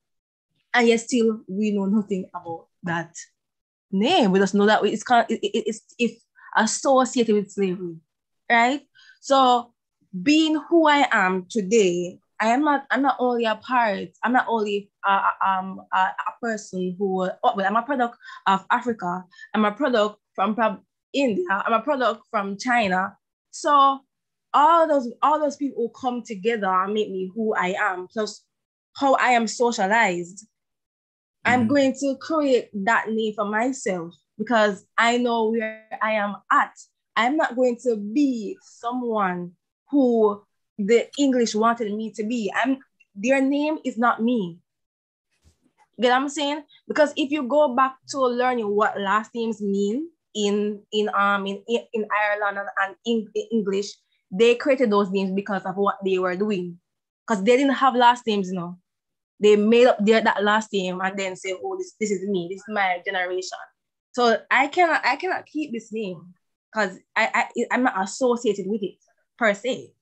And yet still we know nothing about that name. We just know that it's kind of, it, it, it's, it's associated with slavery, right? So being who I am today, I am not, I'm not only a part, I'm not only a, um, a, a person who, oh, but I'm a product of Africa. I'm a product from India. I'm a product from China. So all those all those people come together and make me who I am, plus how I am socialized. I'm going to create that name for myself because I know where I am at. I'm not going to be someone who the English wanted me to be. I'm their name is not me. Get what I'm saying? Because if you go back to learning what last names mean in in um in in Ireland and, and in, in English, they created those names because of what they were doing. Because they didn't have last names, you know. They made up their that last name and then say, oh, this, this is me, this is my generation. So I cannot I cannot keep this name because I, I I'm not associated with it per se.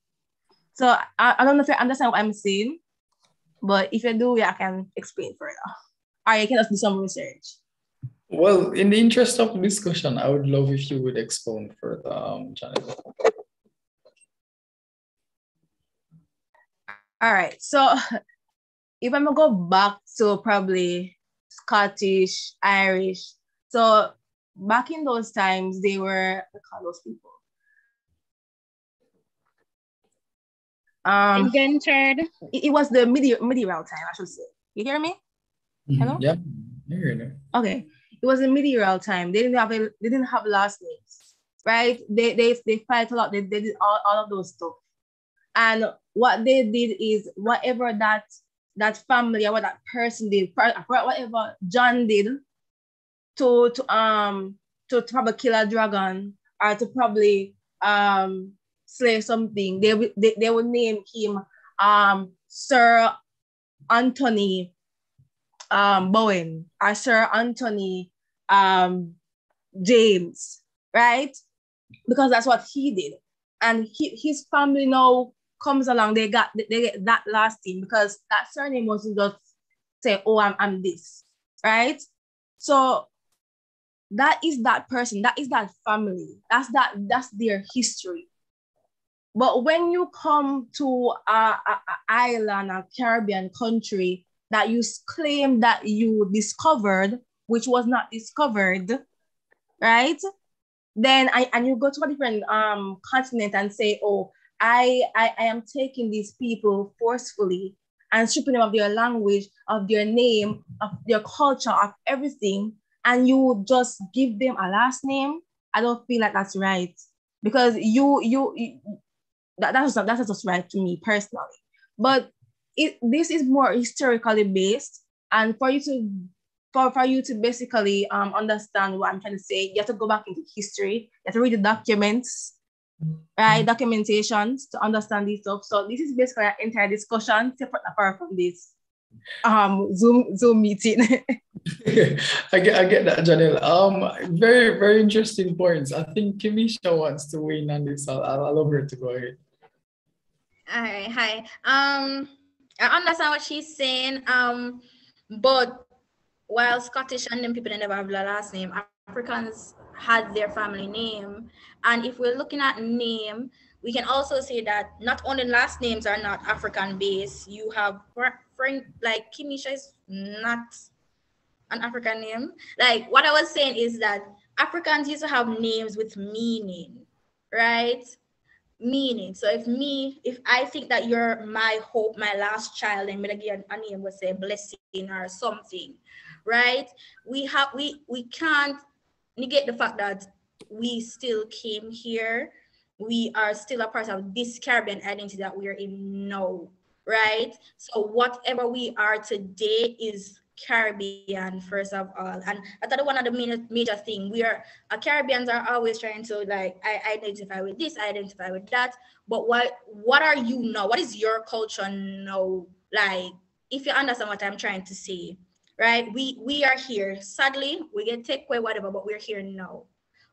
So I, I don't know if you understand what I'm saying, but if you do, yeah, I can explain further. Or you can just do some research. Well, in the interest of discussion, I would love if you would expound further, um, Janet. All right. So (laughs) if I'm gonna go back to probably Scottish, Irish. So back in those times, they were call those people. Um, Indentured. It, it was the medieval, medieval time, I should say. You hear me? Mm-hmm. Hello. Yeah. you. Hear that. Okay. It was a medieval time. They didn't have a, they didn't have last names, right? They they they fight a lot. They, they did all, all of those stuff. And what they did is whatever that that family or what that person did, whatever John did to to um to, to probably kill a dragon or to probably um slay something, they would they, they would name him um Sir Anthony um Bowen or Sir Anthony um James, right? Because that's what he did. And he, his family now comes along, they got they get that last name because that surname wasn't just say, oh, I'm, I'm this, right? So that is that person, that is that family, that's that that's their history. But when you come to a, a, a island, a Caribbean country that you claim that you discovered, which was not discovered, right? Then I and you go to a different um continent and say, oh, I, I, I am taking these people forcefully and stripping them of their language, of their name, of their culture, of everything, and you just give them a last name. I don't feel like that's right because you you, you that, that's that's just right to me personally. But it this is more historically based, and for you to for, for you to basically um understand what I'm trying to say, you have to go back into history. You have to read the documents right? Documentations to understand this stuff. So this is basically an entire discussion separate apart from this um Zoom Zoom meeting. (laughs) I get I get that, Janelle. Um, very very interesting points. I think Kimisha wants to weigh in on this. I'll, I'll allow her to go ahead. Hi, hi. Um, I understand what she's saying. Um, but while Scottish and them people never have the last name, Africans had their family name. And if we're looking at name, we can also say that not only last names are not African based, you have friend like Kimisha is not an African name. Like what I was saying is that Africans used to have names with meaning, right? Meaning. So if me, if I think that you're my hope, my last child, and maybe a name would say blessing or something, right? We have we we can't negate the fact that we still came here. We are still a part of this Caribbean identity that we are in now, right? So whatever we are today is Caribbean first of all, and I thought one of the major major thing we are uh, Caribbeans are always trying to like I identify with this, I identify with that. But what what are you now? What is your culture now? Like if you understand what I'm trying to say, right? We we are here. Sadly, we get take away whatever, but we're here now.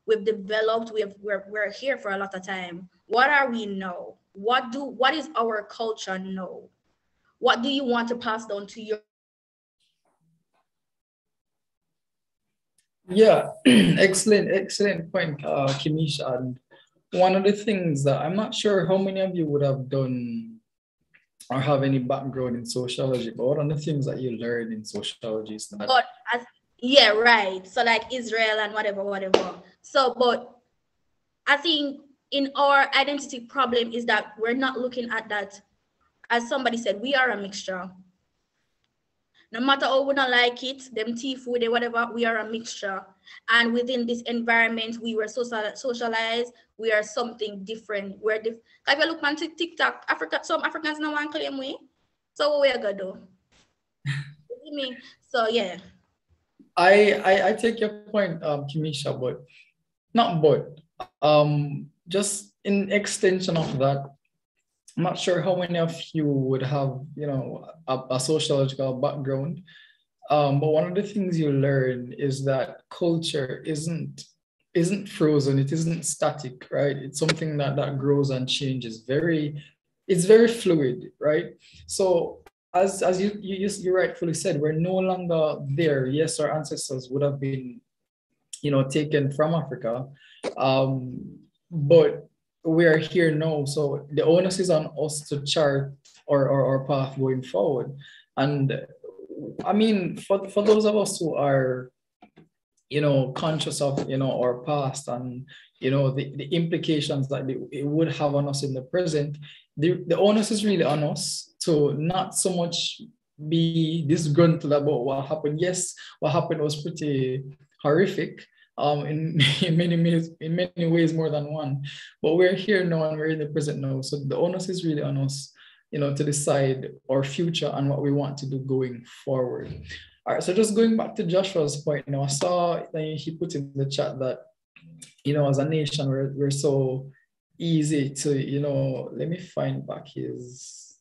We've developed. We have we're we're here for a lot of time. What are we now? What do what is our culture now? What do you want to pass down to your Yeah, (clears throat) excellent, excellent point, uh, Kimish. And one of the things that I'm not sure how many of you would have done or have any background in sociology, but what are the things that you learn in sociology is that but as, yeah, right. So like Israel and whatever, whatever. So but I think in our identity problem is that we're not looking at that. As somebody said, we are a mixture. No matter how we don't like it, them tea food, whatever, we are a mixture. And within this environment, we were social, socialized, we are something different. We're diff- if you look on TikTok, Africa, some Africans no one claim we. So what we are gonna (laughs) do? you mean? So yeah. I, I I take your point, um, Kimisha, but not but um just in extension of that, I'm not sure how many of you would have, you know, a, a sociological background. Um, but one of the things you learn is that culture isn't isn't frozen, it isn't static, right? It's something that, that grows and changes very, it's very fluid, right? So as, as you, you, you rightfully said, we're no longer there. Yes, our ancestors would have been, you know, taken from Africa, um, but we're here now. So the onus is on us to chart our, our, our path going forward. And I mean, for, for those of us who are, you know, conscious of, you know, our past and, you know, the, the implications that it would have on us in the present, the, the onus is really on us to not so much be disgruntled about what happened. Yes, what happened was pretty horrific, um, in, (laughs) in many ways, in many ways more than one. But we're here now and we're in the present now. So the onus is really on us, you know, to decide our future and what we want to do going forward. All right, so just going back to Joshua's point, you know, I saw he put in the chat that, you know, as a nation, we're, we're so easy to, you know, let me find back his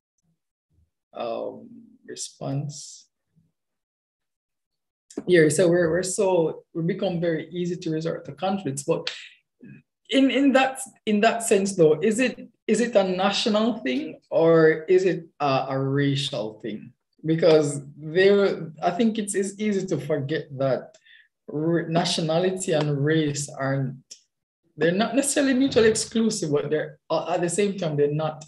um, response yeah, so we're, we're so we become very easy to resort to conflicts. But in in that in that sense, though, is it is it a national thing or is it a, a racial thing? Because there, I think it's, it's easy to forget that nationality and race aren't they're not necessarily mutually exclusive, but they're at the same time they're not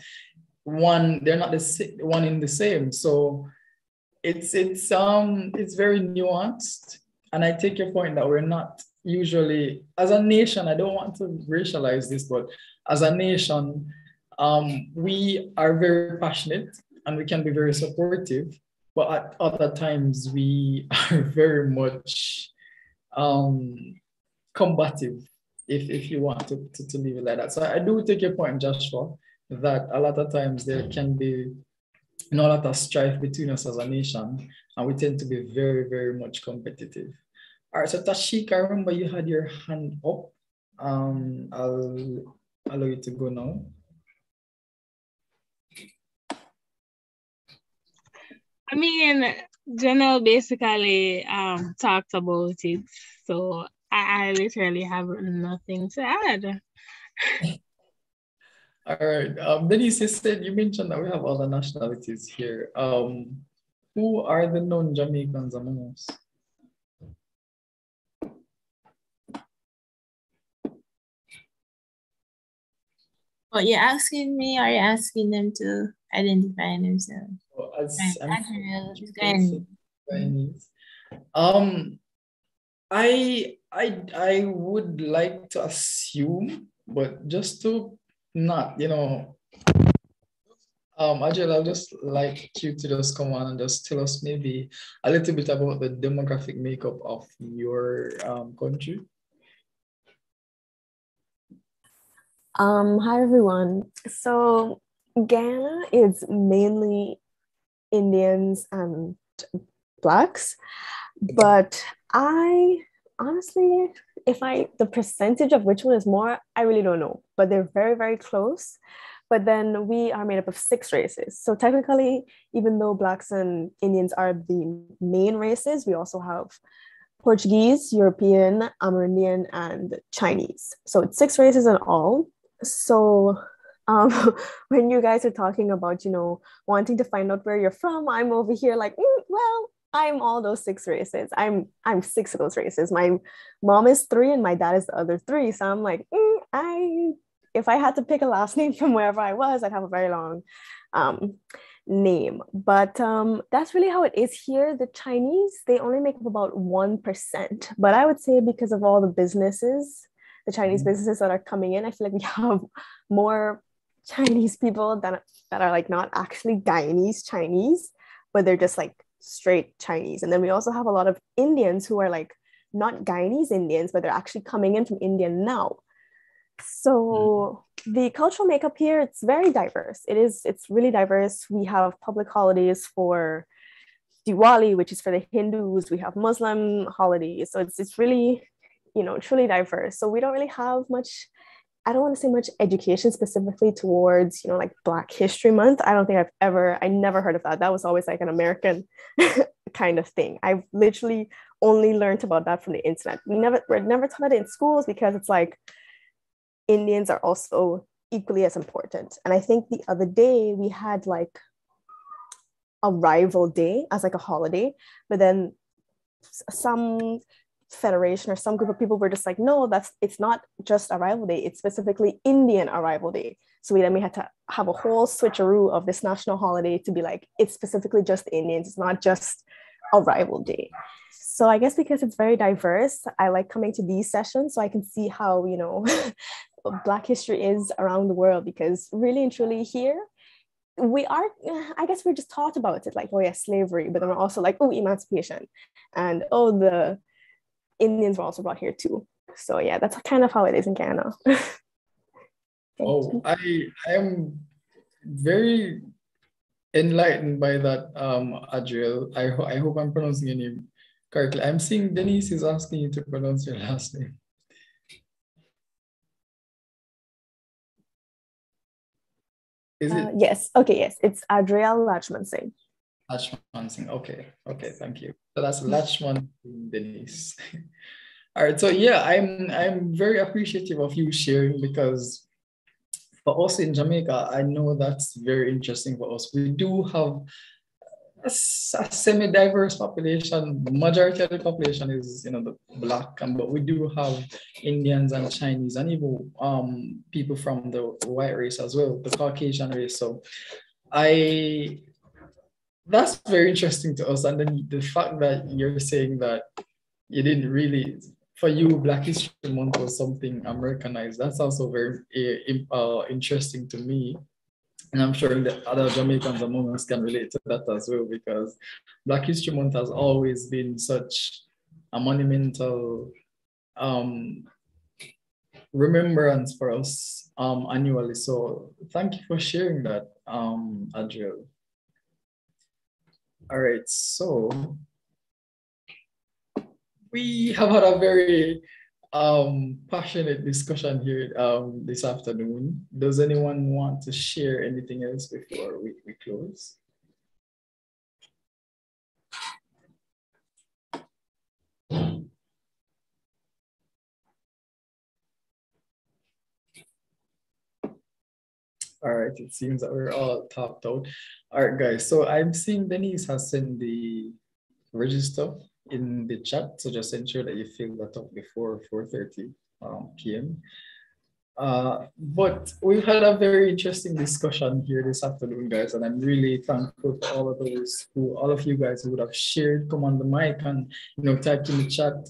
one they're not the one in the same. So it's it's um it's very nuanced. And i take your point that we're not usually as a nation i don't want to racialize this but as a nation um, we are very passionate and we can be very supportive but at other times we (laughs) are very much um, combative if, if you want to, to, to leave it like that. So i do take your point joshua that a lot of times there can be you know, a lot of strife between us as a nation, and we tend to be very, very much competitive. All right, so Tashik, I remember you had your hand up. Um, I'll allow you to go now. I mean, Janelle basically um, talked about it, so I, I literally have nothing to add. (laughs) All right. Um, Denise, you said you mentioned that we have other nationalities here. Um, who are the non-Jamaicans among us? Oh, you're asking me or you're asking them to identify themselves? Oh, as, Um, I, I, I would like to assume, but just to not, you know, um, Adriel, I'd just like you to just come on and just tell us maybe a little bit about the demographic makeup of your um, country. Um, hi, everyone. So Guyana is mainly Indians and Blacks, but I honestly if I the percentage of which one is more, I really don't know, but they're very, very close. But then we are made up of six races. So technically, even though Blacks and Indians are the main races, we also have Portuguese, European, Amerindian, and Chinese. So it's six races in all. So um, (laughs) when you guys are talking about, you know, wanting to find out where you're from, I'm over here like, mm, well, I'm all those six races. I'm I'm six of those races. My mom is three and my dad is the other three. So I'm like, mm, I if I had to pick a last (laughs) name from wherever I was, I'd have a very long um, name. But um, that's really how it is here. The Chinese they only make up about one percent, but I would say because of all the businesses the Chinese mm-hmm. businesses that are coming in. I feel like we (laughs) have more Chinese people that, that are like not actually Guyanese Chinese, but they're just like straight Chinese. And then we also have a lot of Indians who are like not Guyanese Indians, but they're actually coming in from India now. So mm. the cultural makeup here, it's very diverse. It is, it's really diverse. We have public holidays for Diwali, which is for the Hindus. We have Muslim holidays. So it's, it's really, you know, truly diverse. So we don't really have much I don't want to say much education specifically towards, you know, like Black History Month. I don't think I've ever, I never heard of that. That was always like an American (laughs) kind of thing. I've literally only learned about that from the internet. We never, we're never taught it in schools because it's like Indians are also equally as important. And I think the other day we had like a rival day as like a holiday, but then some federation or some group of people were just like no that's it's not just arrival day it's specifically indian arrival day. So we then we had to have a whole switcheroo of this national holiday to be like it's specifically just indians it's not just arrival day. So i guess because it's very diverse i like coming to these sessions so i can see how you know (laughs) black history is around the world because really and truly here we are i guess we're just taught about it like oh yeah slavery but then we're also like oh emancipation and oh the Indians were also brought here too. So yeah, that's kind of how it is in Guyana. (laughs) oh, I I am very enlightened by that, um, Adriel. I, ho- I hope I'm pronouncing your name correctly. I'm seeing Denise is asking you to pronounce your last name. Is it? Uh, yes. Okay. Yes. It's Adriel Lachman Singh. Lachman Singh. Okay. Okay. Thank you. So that's Lachman Denise. (laughs) All right. So yeah, I'm I'm very appreciative of you sharing because for us in Jamaica, I know that's very interesting for us. We do have a, a semi-diverse population. Majority of the population is, you know, the black, but we do have Indians and Chinese and even um, people from the white race as well, the Caucasian race. So I that's very interesting to us. And then the fact that you're saying that you didn't really, for you, Black History Month was something Americanized. That's also very uh, interesting to me. And I'm sure that other Jamaicans among us can relate to that as well, because Black History Month has always been such a monumental um, remembrance for us um, annually. So thank you for sharing that, um, Adriel. All right, so we have had a very um, passionate discussion here um, this afternoon. Does anyone want to share anything else before we, we close? All right, it seems that we're all topped out. All right, guys. So I'm seeing Denise has sent the register in the chat. So just ensure that you fill that up before 4.30 um, p.m. Uh, but we've had a very interesting discussion here this afternoon, guys, and I'm really thankful for all of those who, all of you guys who would have shared, come on the mic and, you know, typed in the chat.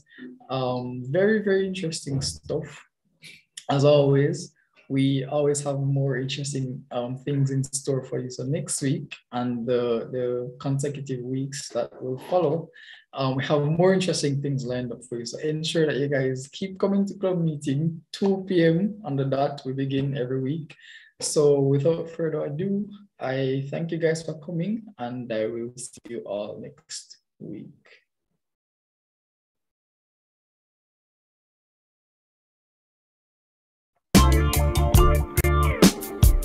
Um, very, very interesting stuff, as always we always have more interesting um, things in store for you. So next week and the, the consecutive weeks that will follow, um, we have more interesting things lined up for you. So ensure that you guys keep coming to club meeting, 2 p.m. on the dot. We begin every week. So without further ado, I thank you guys for coming and I will see you all next week.